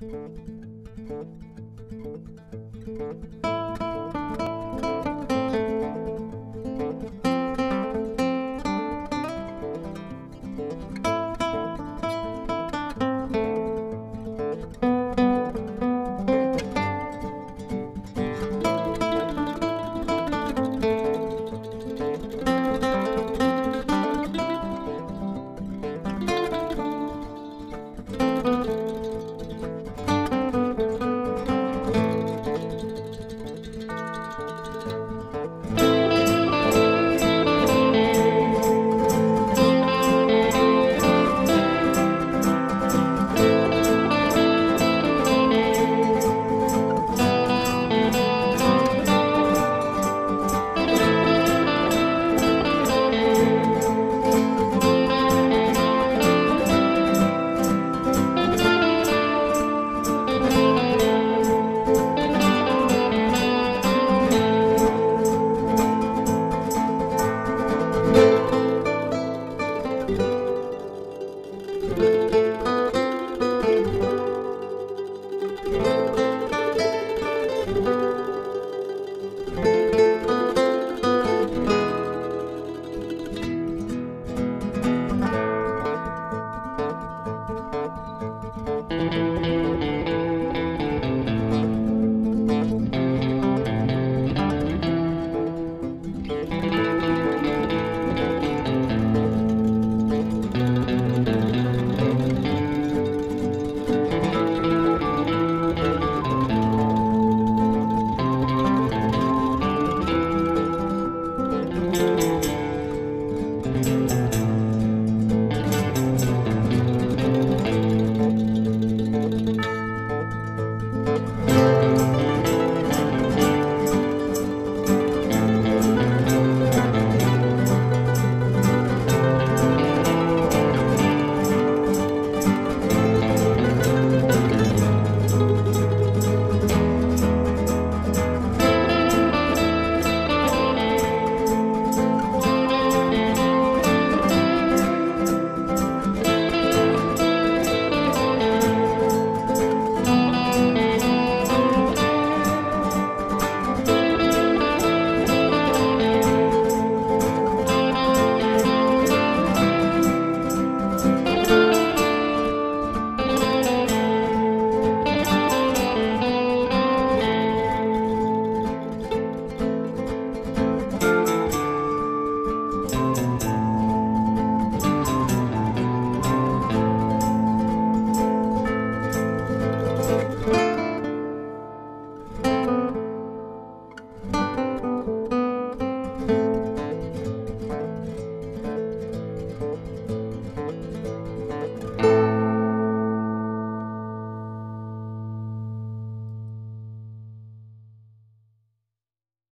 Música